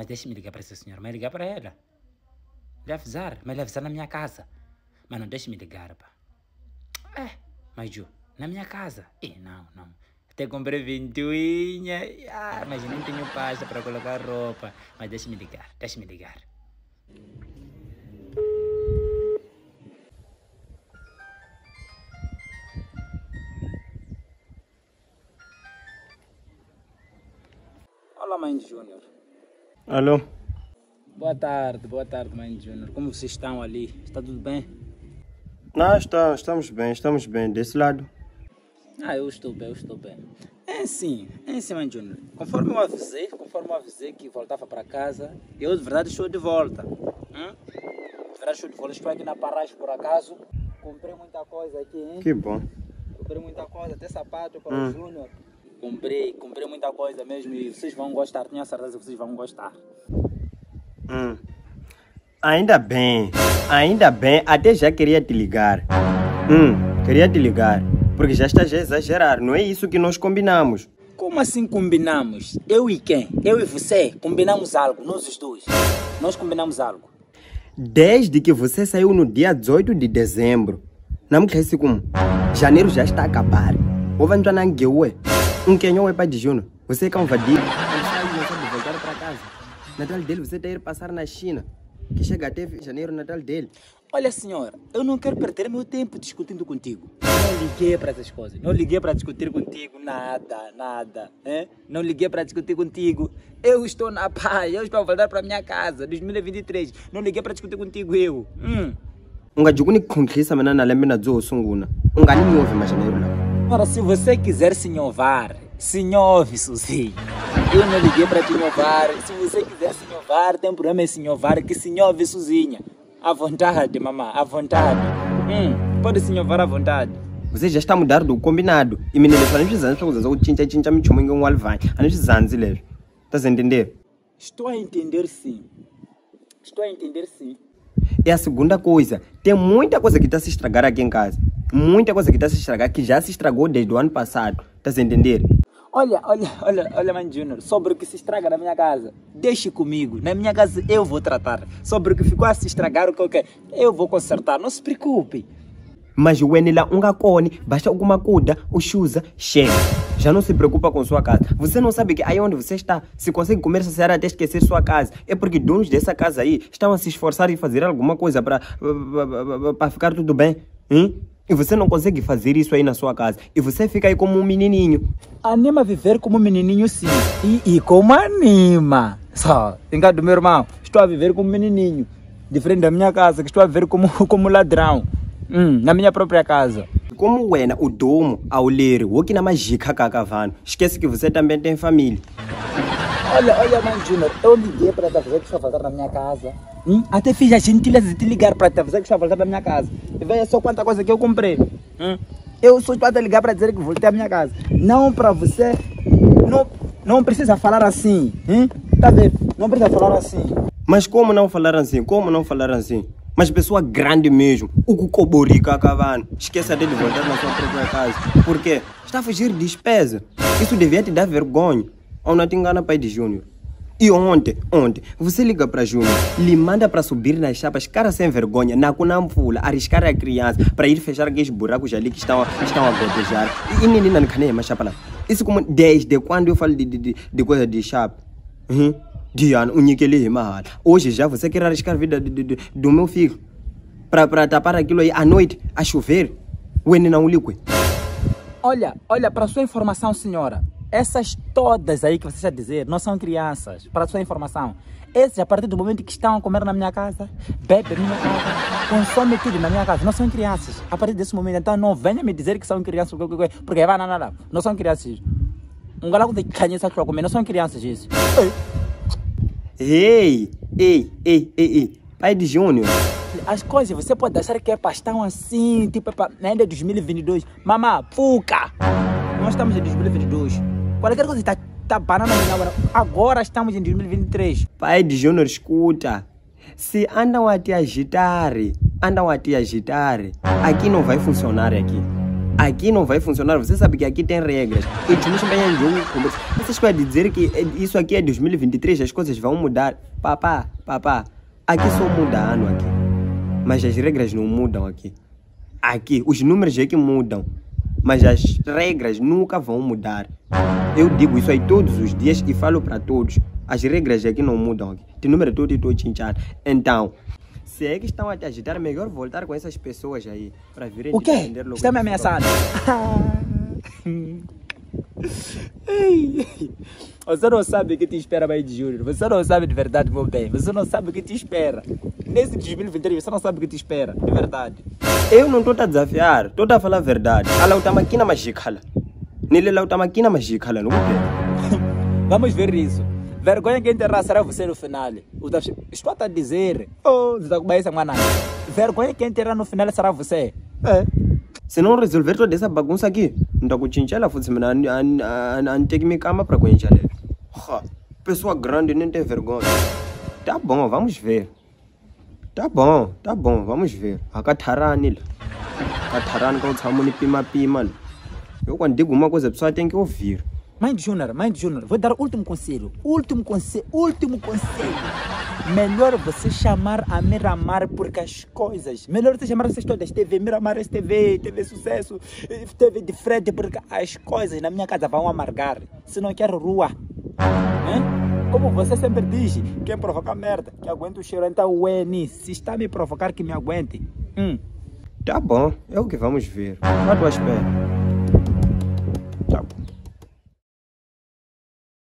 Mas deixe-me ligar para essa senhora, mas ligar para ela. Lhe avisar, mas lhe avisar na minha casa. Mas não deixe-me ligar, pá. É, mas Ju, na minha casa. E não, não. Até comprei ventoinha. Ah, mas nem tenho pasta para colocar roupa. Mas deixe-me ligar, deixe-me ligar. Olá, mãe de Júnior. Alô? Boa tarde, boa tarde, mãe Júnior. Como vocês estão ali? Está tudo bem? Não, está, estamos bem, estamos bem. Desse lado? Ah, eu estou bem, eu estou bem. É sim, é sim, mãe Júnior. Conforme eu avisei, conforme eu avisei que voltava para casa, eu de verdade estou de volta. Hum? De verdade estou de volta. Estou aqui na paragem por acaso. Comprei muita coisa aqui, hein? Que bom. Comprei muita coisa, até sapato para Hum. o Júnior. Comprei, comprei muita coisa mesmo e vocês vão gostar, tenho a certeza que vocês vão gostar. Hum. Ainda bem, ainda bem, até já queria te ligar. Hum, queria te ligar. Porque já estás a exagerar, não é isso que nós combinamos. Como assim combinamos? Eu e quem? Eu e você combinamos algo, nós os dois. Nós combinamos algo. Desde que você saiu no dia 18 de dezembro. Não me como. Janeiro já está a acabar. Houve Ngueue. Um quenhão é pai de Juno. Você é. Ele e não sabe voltar para casa. Natal dele você a ir passar na China. Que chega até janeiro, Natal dele. Olha, senhora, eu não quero perder meu tempo discutindo contigo. Não liguei para essas coisas. Não liguei para discutir contigo nada, nada. Hein? Não liguei para discutir contigo. Eu estou na paz. Eu estou a voltar para minha casa, 2023. Não liguei para discutir contigo, eu. Hum. ungajukuni kukhonhlisa mina na lembe na byo sungula u nga ni nyove majaneiro lawa Ora, se você quiser se inovar, se inove, Suzy. Eu não liguei para te inovar. Se você quiser se inovar, tem problema em se inovar, que se inove, Suzinha. À vontade, mamã, à vontade. Hum, pode se inovar à vontade. você já está a mudar do combinado e mina leswi a ni swi zanzi swa ku za ku cincacinca minchumu nge n'walivanye a swi zanzi leswi ta ze entender Estou a entender sim. Estou a entender sim. é a segunda coisa tem muita coisa que está a se estragar aqui em casa muita coisa que está a se estragar que já se estragou desde o ano passado tá a entender Olha, olha, olha, olha, mãe Júnior, sobre o que se estraga na minha casa, deixe comigo. Na minha casa eu vou tratar. Sobre o que ficou a se estragar, o que eu quero, eu vou consertar. Não se preocupe. mas wena lá unga kone basta alguma coisa uchuza chega já não se preocupa com sua casa você não sabe que aí onde você está se consegue comer essa senhora até esquecer sua casa é porque donos dessa casa aí estão a se esforçar e fazer alguma coisa para para ficar tudo bem hein? E você não consegue fazer isso aí na sua casa e você fica aí como um menininho Anima viver como um menininho sim. E, e como anima. Só, engano meu irmão, estou a viver como um menininho. Diferente da minha casa, que estou a viver como, como ladrão. Hum, na minha própria casa. Como wena o domo ao ler o que na magica cacavano esquece que você também tem família Olha, olha, Júnior, eu liguei para te avisar que estou voltar na minha casa. Hum? Até fiz a gentileza de te ligar para te avisar que estou voltar na minha casa. E veja só quanta coisa que eu comprei. Hum? Eu só estou a te ligar para dizer que voltei à minha casa. Não para você. Não, não precisa falar assim. Hum? Tá vendo? Não precisa falar assim. Mas como não falar assim? Como não falar assim? Mas pessoa grande mesmo, o cucoborica cavano, esqueça dele voltar na sua própria casa. Por quê? Está a fugir de despesa. Isso devia te dar vergonha. Ou não te engana, pai de Júnior? E ontem, ontem, você liga para Júnior, lhe manda para subir nas chapas, cara sem vergonha, na cunamfula, arriscar a criança para ir fechar aqueles buracos ali que estão, estão a gotejar. E, e menina, não caneia mais chapa lá. Isso como desde quando eu falo de, de, de, de coisa de chapa. Uhum. Diana, unyikele mahal. Hoje já você quer arriscar a vida do meu filho para tapar aquilo aí à noite, a chover. O N não liquid. Olha, olha, para sua informação, senhora, essas todas aí que você está a dizer não são crianças, para sua informação. Esses, a partir do momento que estão a comer na minha casa, bebem na minha casa, consomem tudo na minha casa, não são crianças. A partir desse momento, então não venha me dizer que são crianças, porque, vai, não, não, não, não são crianças. Um galago de comer, não são crianças isso. Ei, ei, ei, ei, ei. Pai de Júnior. As coisas você pode achar que é pastão assim, tipo, é ainda é 2022. Mamá, fuca! Nós estamos em 2022. Qualquer coisa está tá banana na hora. Agora estamos em 2023. Pai de Júnior, escuta. Se andam a te agitar, andam a te agitar, aqui não vai funcionar aqui. Aqui não vai funcionar, você sabe que aqui tem regras. E é um jogo. Dizer que é- isso aqui é 2023, as coisas vão mudar. Papá, papá, aqui só muda ano aqui. Mas as regras não mudam aqui. Aqui, os números é que mudam. Mas as regras nunca vão mudar. Eu digo isso aí todos os dias e falo para todos. As regras aqui não mudam aqui. Tem número todo e todo chinchar. Então, se é que estão a te agitar, é melhor voltar com essas pessoas aí. Para virem O quê? defender logo Está me ameaçando? Você não sabe o que te espera, mãe de Júnior. Você não sabe de verdade, meu bem. Você não sabe o que te espera. Nesse 2023, você não sabe o que te espera. De verdade. Eu não estou a desafiar, estou a falar a verdade. Ela está máquina magicala. Nele lá está máquina magicala, não é? Vamos ver isso. Vergonha que enterrar será você no final. Estou a dizer. Oh. Vergonha que enterrar no final será você. É. Se não resolver toda essa bagunça aqui, não estou com chinchela, fosse não ter que me cama para. Ha, Pessoa grande nem tem vergonha. Tá bom, vamos ver. Tá bom, tá bom, vamos ver. Akatarani. Akatarani com o Tsamuni Pima Pima. lá. Eu quando digo uma coisa, a pessoa tem que ouvir. Júnior, mãe de Júnior, vou dar o último conselho. Último conselho, último conselho. Melhor você chamar a Miramar porque as coisas. Melhor você chamar essas todas. TV Miramar, STV, TV Sucesso, TV de frente, porque as coisas na minha casa vão amargar. Se não quer rua. Hein? Como você sempre diz, quem provoca merda, que aguenta o cheiro, então o N. Se está a me provocar, que me aguente. Hum. Tá bom, é o que vamos ver. Qual a tua espera?